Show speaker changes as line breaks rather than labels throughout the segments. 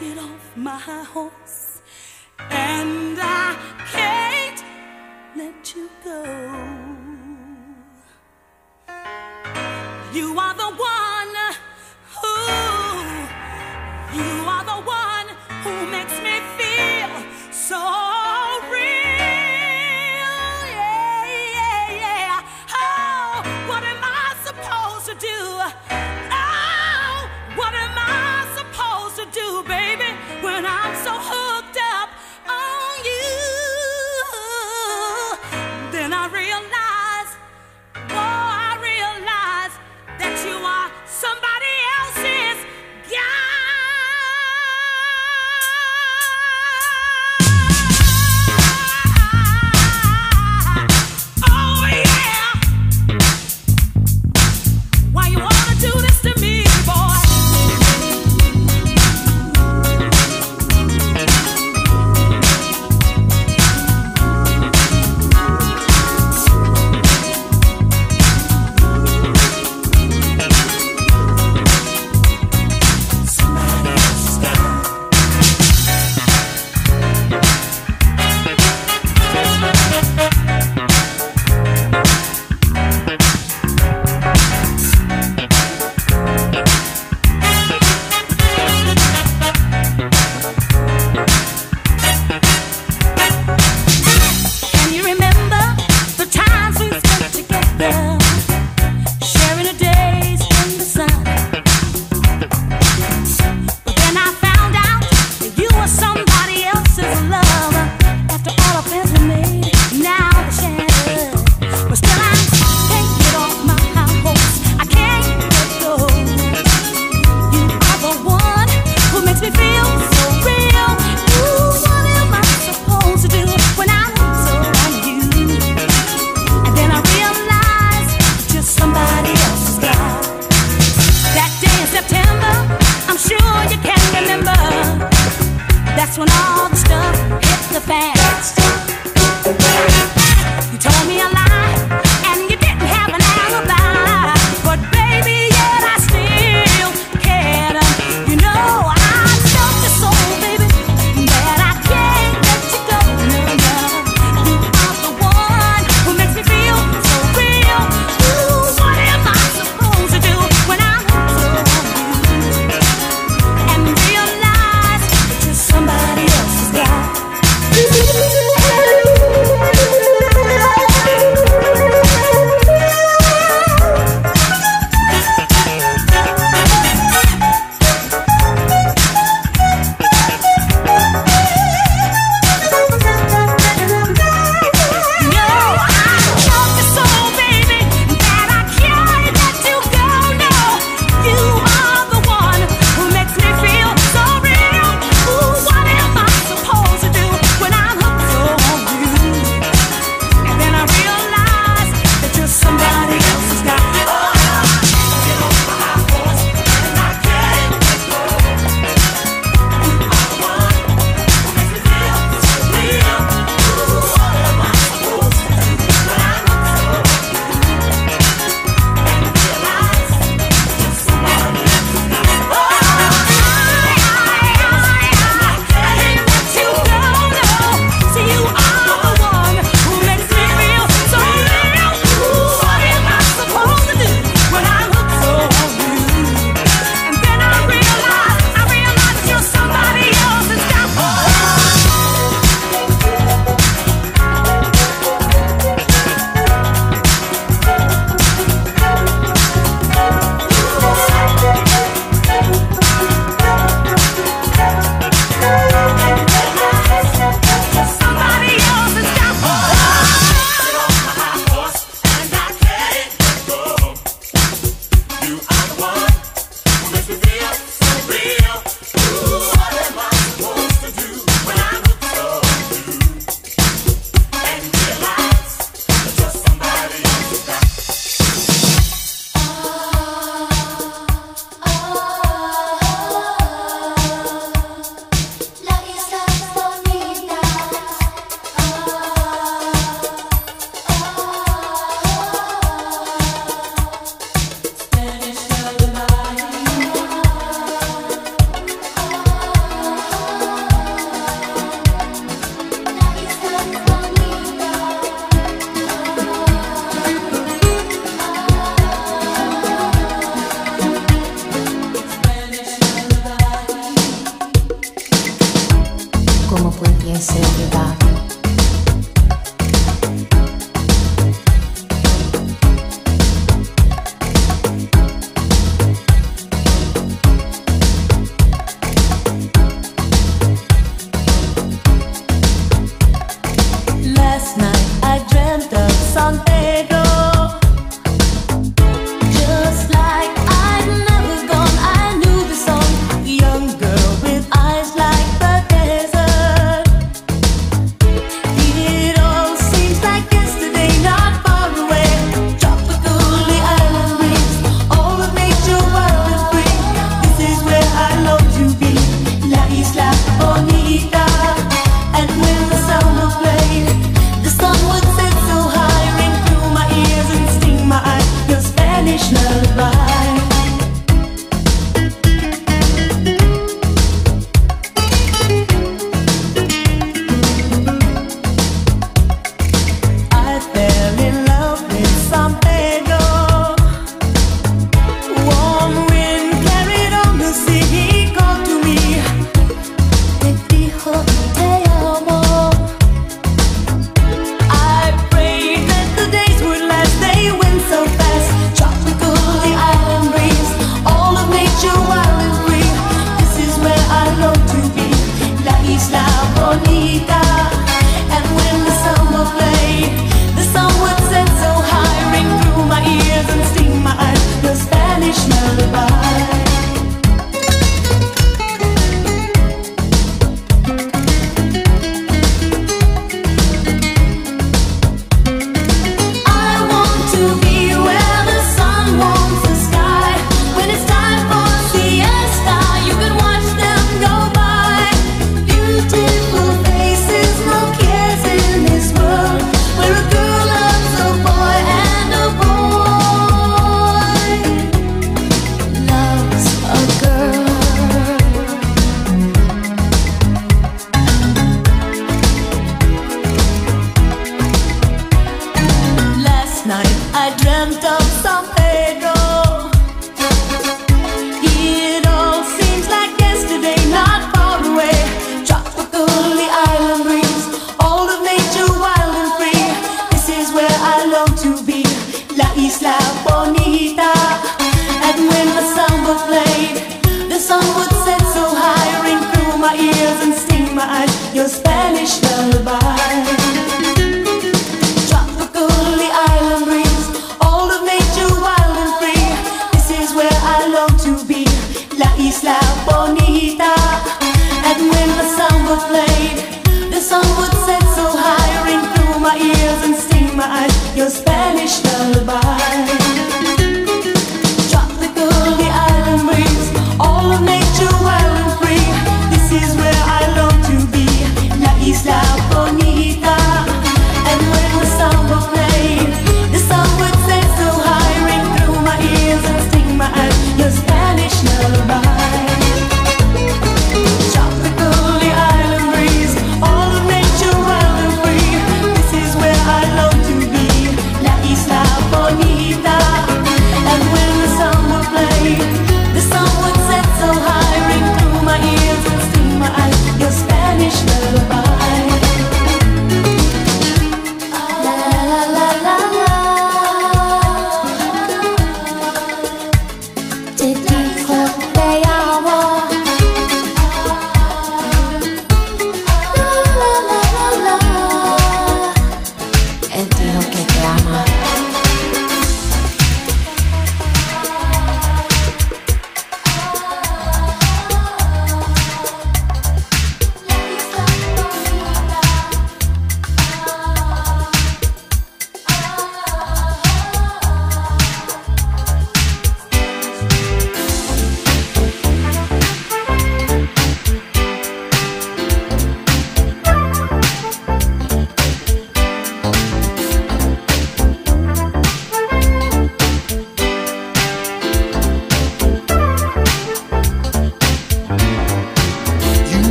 get off my horse, and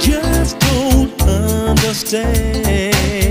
just don't understand.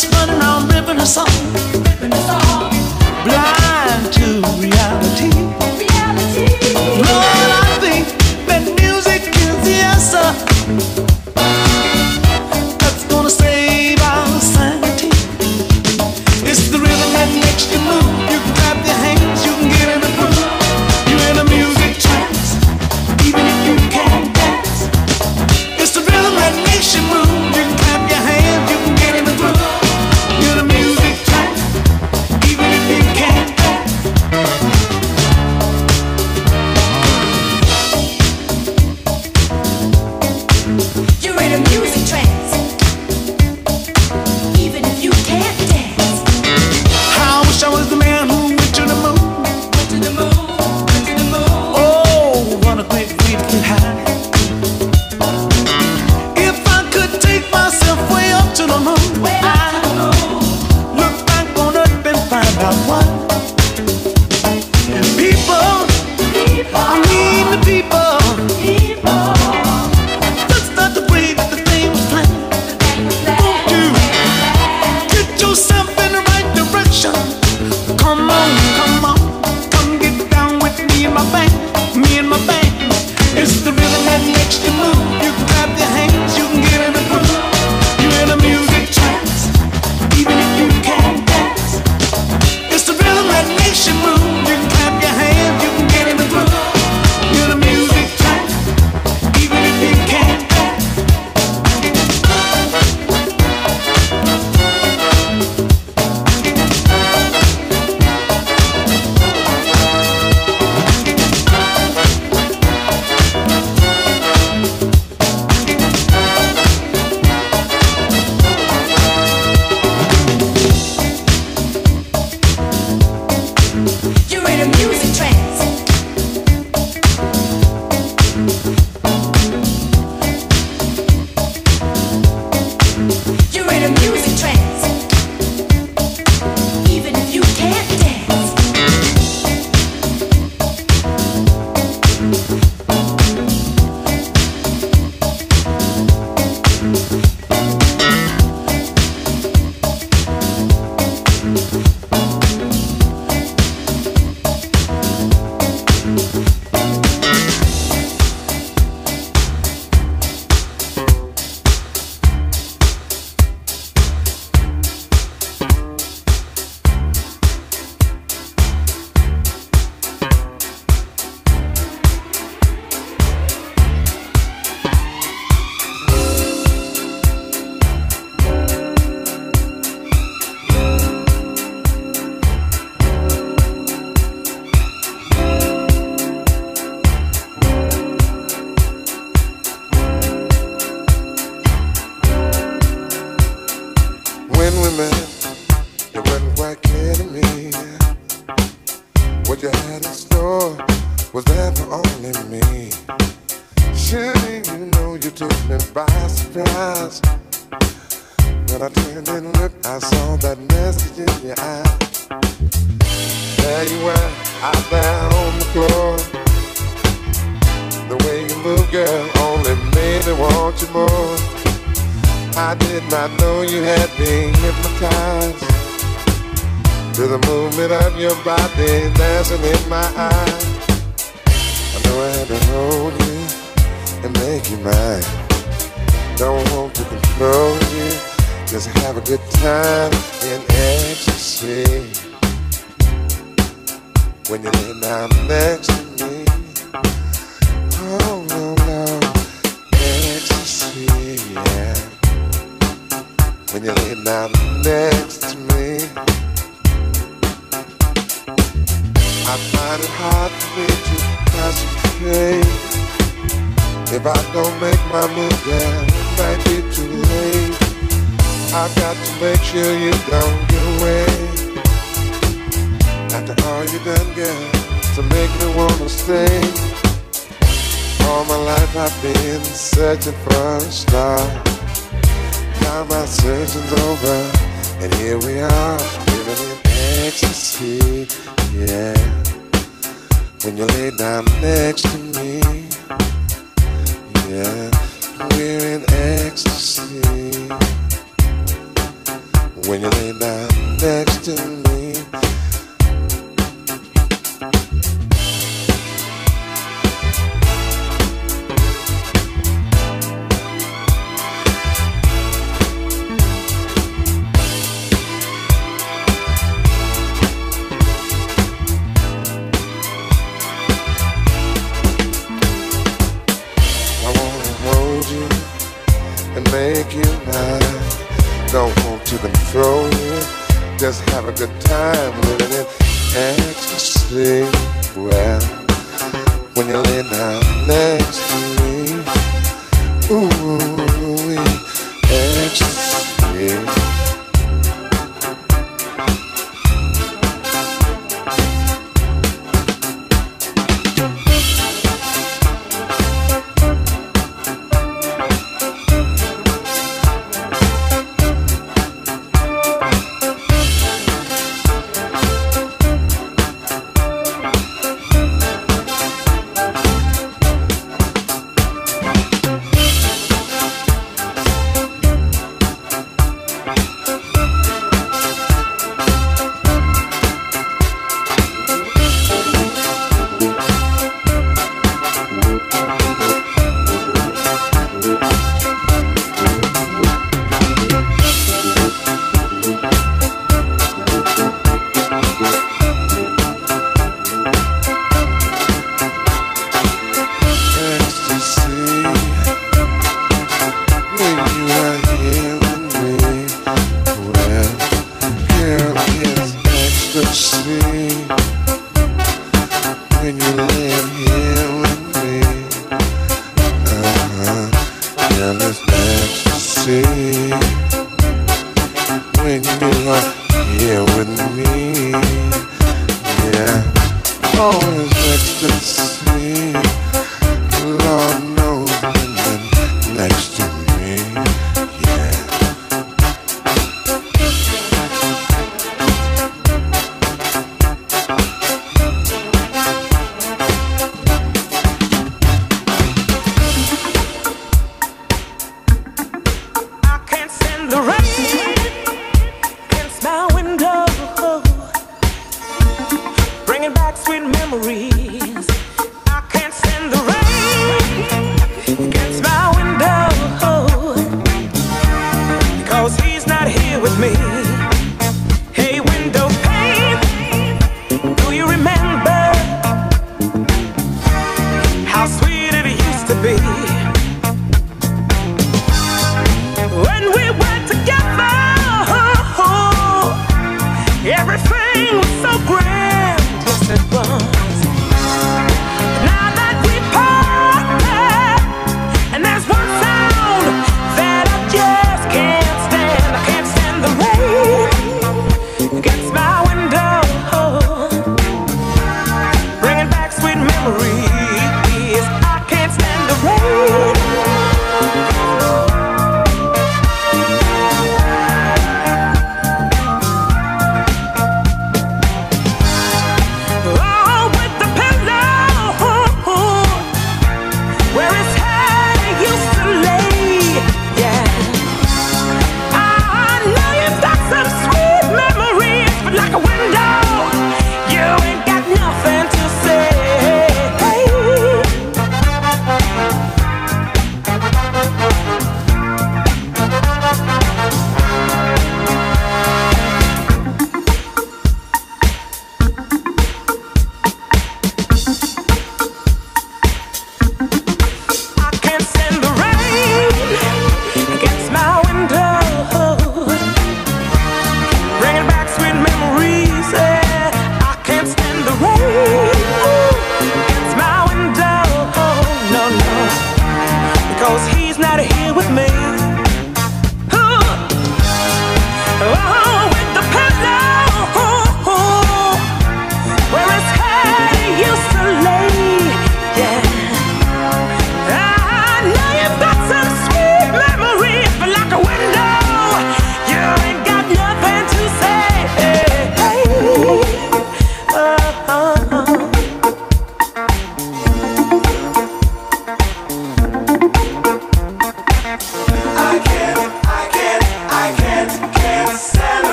That's running around ripping us off.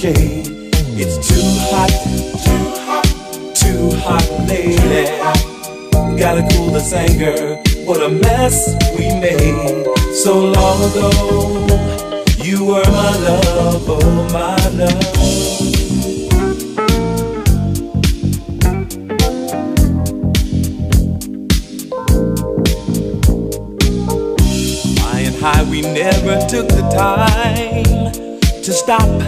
shade. It's too hot, too hot, too hot, lady. Gotta cool this anger. What a mess we made so long ago. You were my love, oh my love. high, we never took the time to stop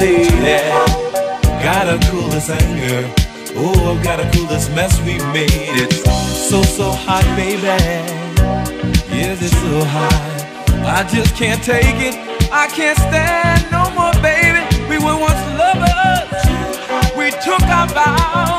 lady. Gotta cool this anger. Oh, I've gotta cool this mess we made. It's so, so hot, baby. Yes, it's so hot. I just can't take it. I can't stand no more, baby. We were once lovers. We took our vows.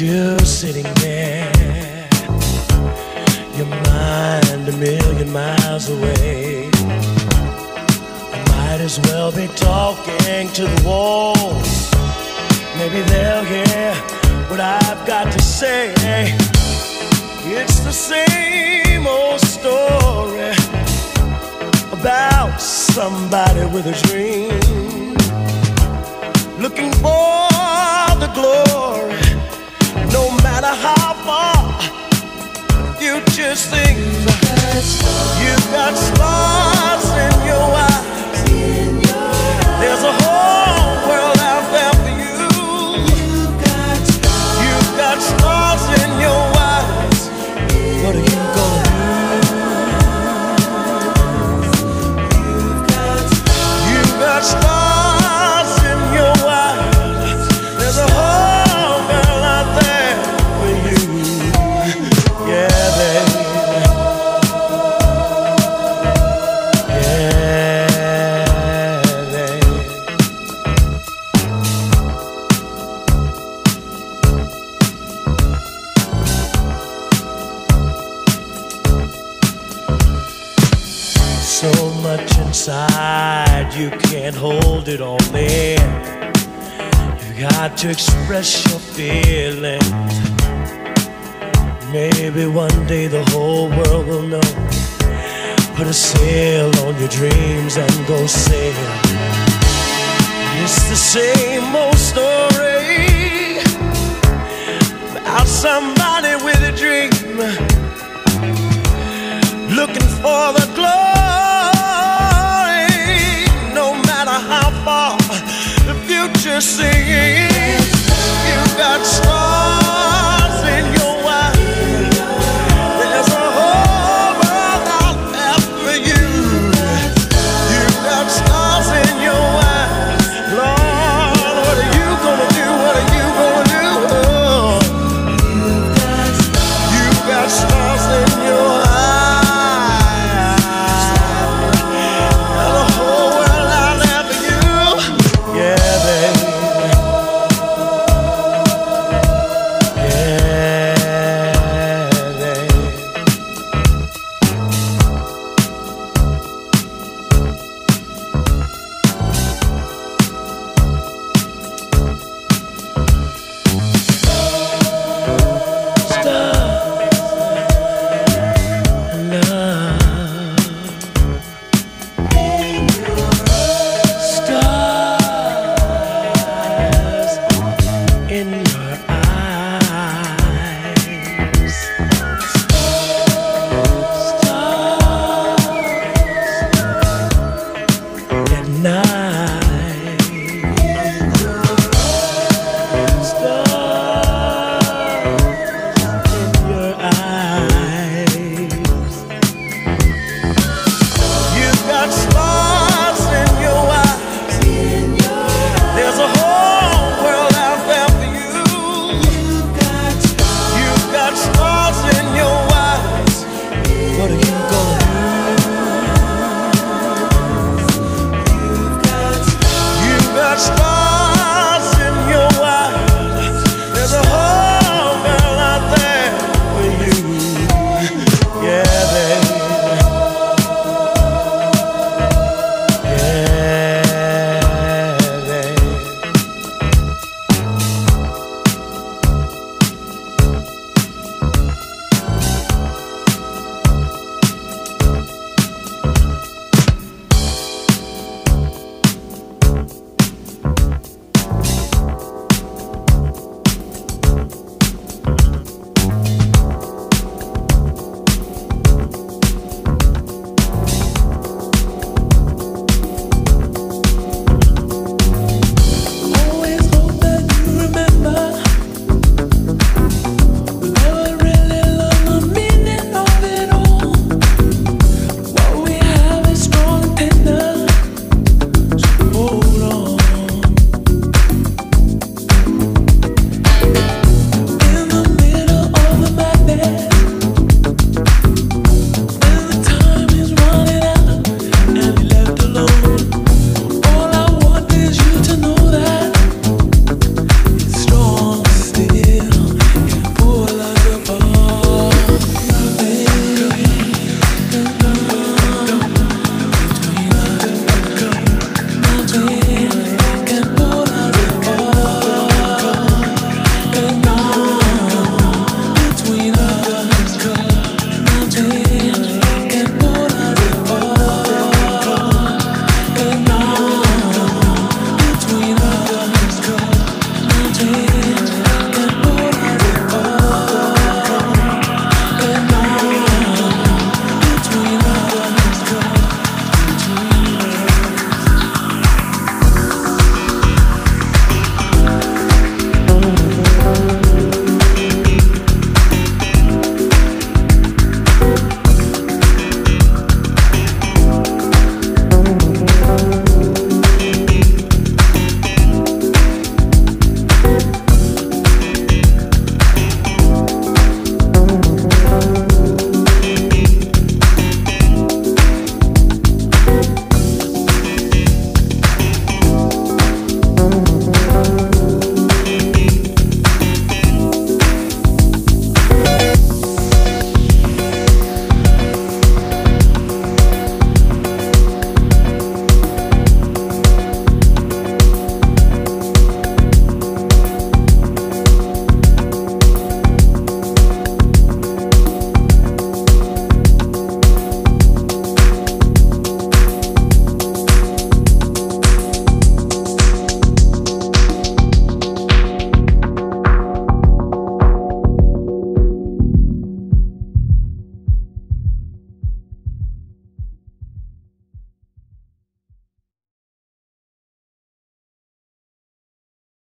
You
sitting there, your mind a million miles away. I might as well be talking to the walls. Maybe they'll hear what I've got to say. It's the same old story about somebody with a dream looking for just think you've got stars in your eyes. To express your feelings. Maybe one day the whole world will know. Put a sail on your dreams and go sail. It's the same old story about somebody with a dream looking for the glory. No